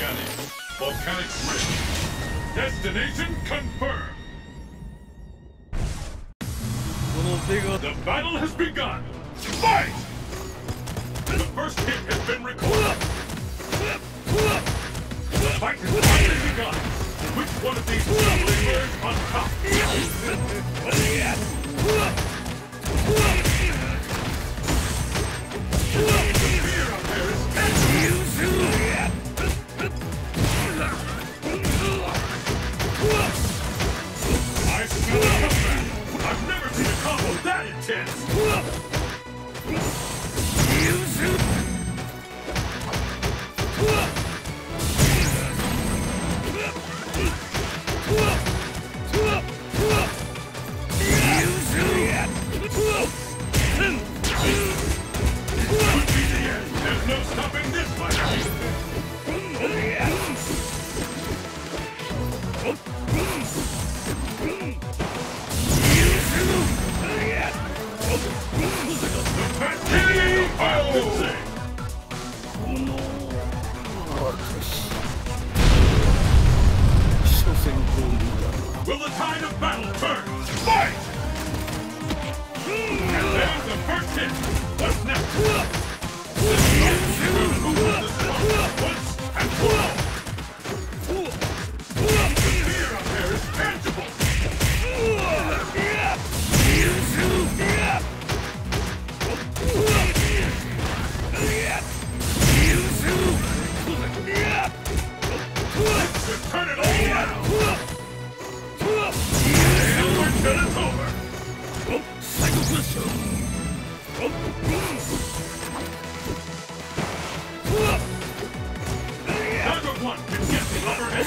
Volcanic Ridge. Destination confirmed. The battle has begun. Fight! The first hit has been recorded. The fight has finally begun. Which one of these lingers on top? Yes! Nonsense! Burn!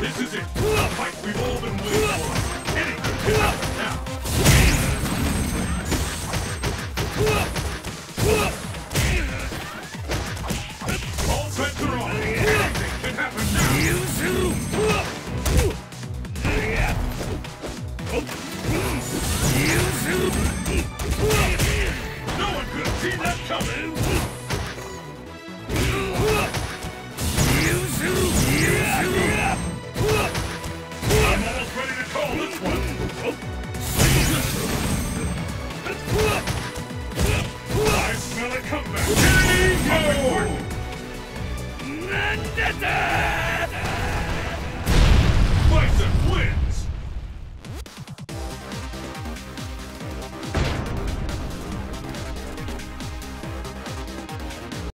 This is it! The fight we've all been waiting Vendetta!